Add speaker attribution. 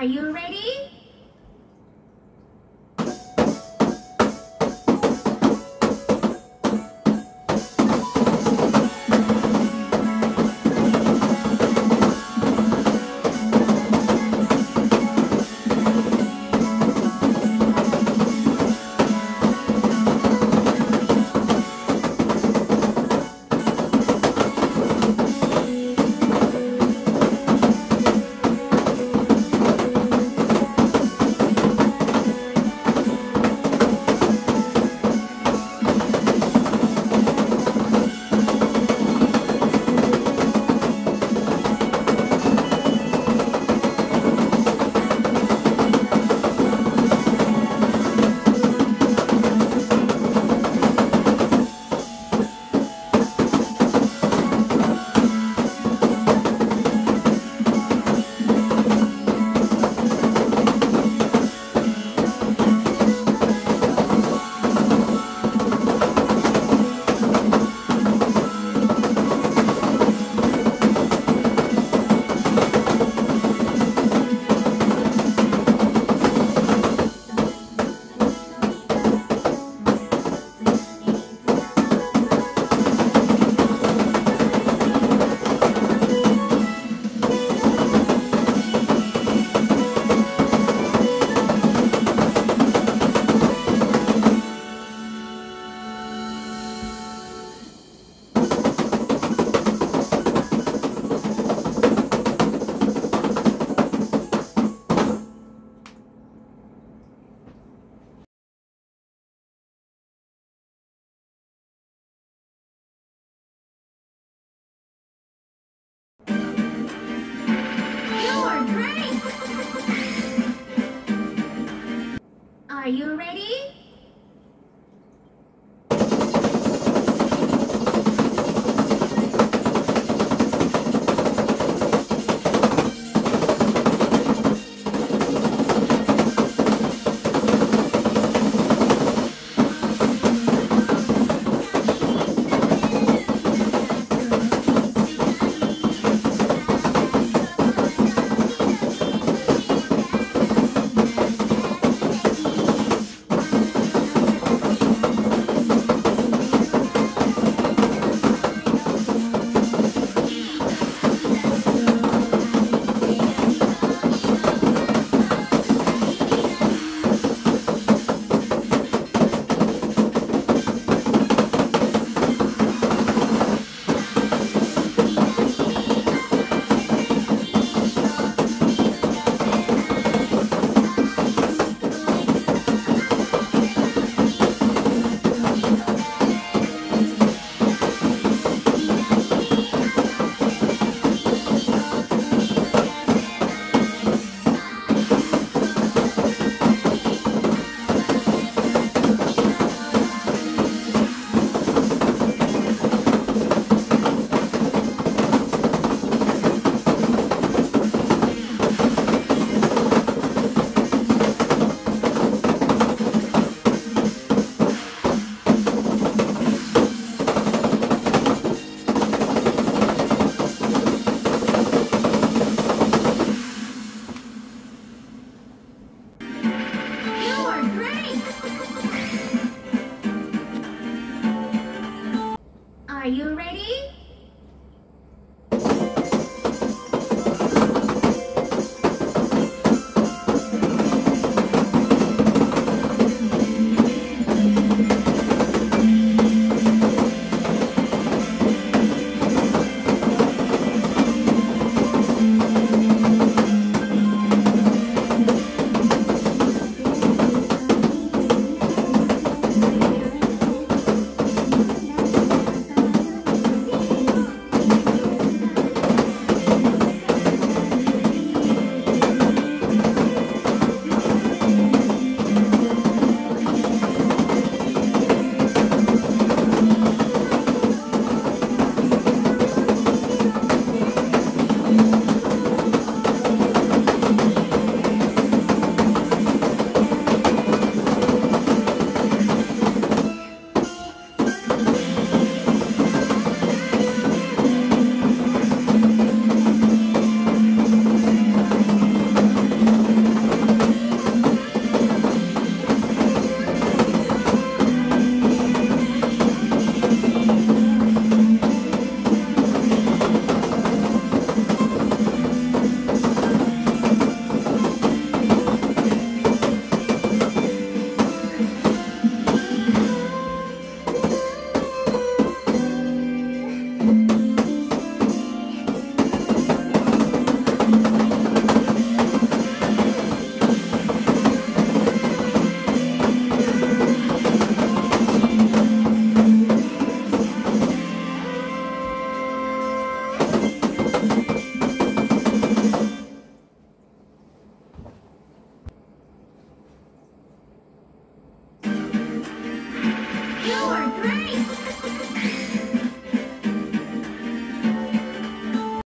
Speaker 1: Are you ready? You ready?